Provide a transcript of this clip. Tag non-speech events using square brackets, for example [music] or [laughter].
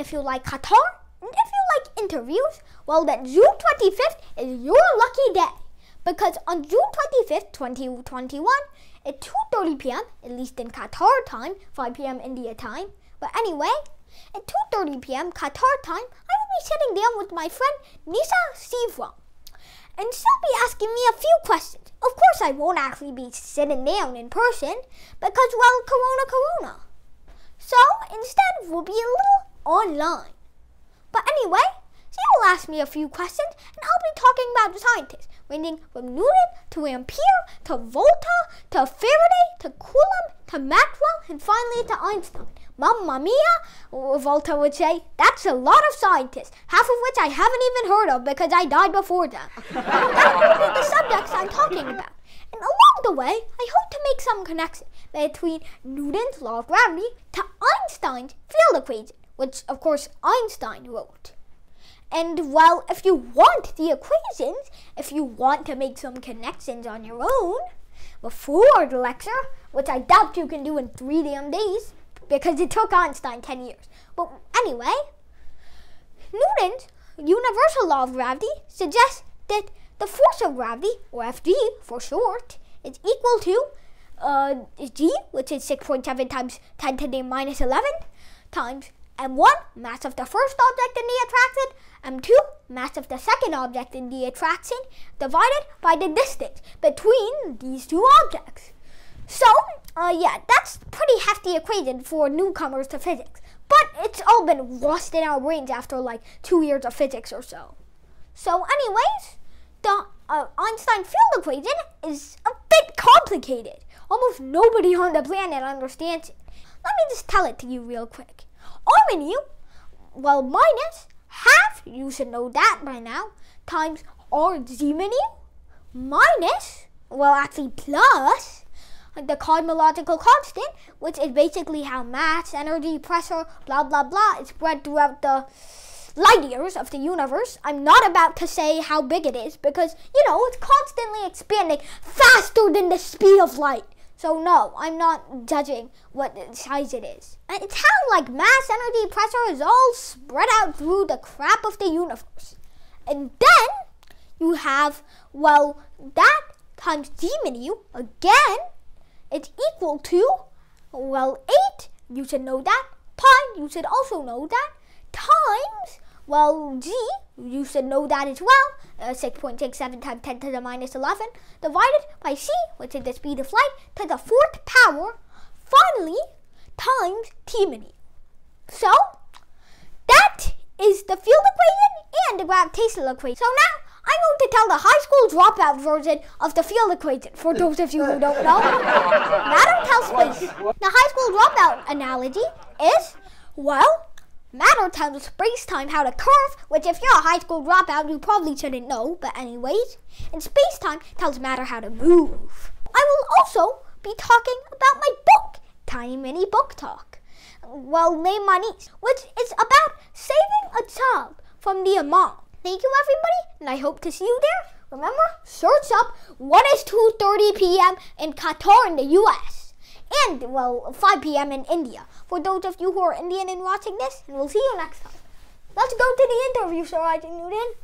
if you like Qatar, and if you like interviews, well, then June 25th is your lucky day. Because on June 25th, 2021, at 2.30 p.m., at least in Qatar time, 5 p.m. India time. But anyway, at 2.30 p.m. Qatar time, I will be sitting down with my friend Nisha Shivram. And she'll be asking me a few questions. Of course, I won't actually be sitting down in person because, well, Corona, Corona. So instead, we'll be a little online. But anyway, she will ask me a few questions and I'll be talking about the scientists, ranging from Newton to Ampere to Volta to Faraday to Coulomb to Maxwell and finally to Einstein. Mamma mia, Volta would say, that's a lot of scientists, half of which I haven't even heard of because I died before them. [laughs] that be the subjects I'm talking about. And along the way, I hope to make some connection between Newton's law of gravity to Einstein's field equation, which of course Einstein wrote. And well, if you want the equations, if you want to make some connections on your own before the lecture, which I doubt you can do in three damn days because it took Einstein 10 years. But anyway, Newton's universal law of gravity suggests that the force of gravity, or Fg for short, is equal to uh, g, which is 6.7 times 10 to the minus 11, times m1, mass of the first object in the attraction, m2, mass of the second object in the attraction, divided by the distance between these two objects. So, uh, yeah, that's pretty hefty equation for newcomers to physics. But it's all been lost in our brains after like two years of physics or so. So, anyways, the uh, Einstein field equation is a bit complicated. Almost nobody on the planet understands it. Let me just tell it to you real quick. R mu, well, minus half, you should know that by now, times R z mu minus, well, actually plus, the cosmological constant, which is basically how mass, energy, pressure, blah, blah, blah, is spread throughout the light years of the universe. I'm not about to say how big it is because, you know, it's constantly expanding faster than the speed of light. So no, I'm not judging what size it is. Uh, it's how like mass, energy, pressure is all spread out through the crap of the universe. And then you have, well, that times d mu again, it's equal to, well, 8, you should know that, pi, you should also know that, times, well, g, you should know that as well, uh, 6.67 times 10 to the minus 11, divided by c, which is the speed of light, to the fourth power, finally, times t mu. So, that is the field equation and the gravitational equation. So now, I'm going to tell the high school dropout version of the field equation for those of you who don't know. [laughs] Matter tells space. The high school dropout analogy is, well, Matter tells space-time how to curve, which if you're a high school dropout, you probably shouldn't know, but anyways. And space-time tells matter how to move. I will also be talking about my book, Tiny Mini Book Talk. Well, named my niece, which is about saving a child from the Imam. Thank you, everybody, and I hope to see you there. Remember, search up what is 2.30 p.m. in Qatar in the U.S and, well, 5 p.m. in India. For those of you who are Indian and watching this, and we'll see you next time. Let's go to the interview, Sir Isaac Newton.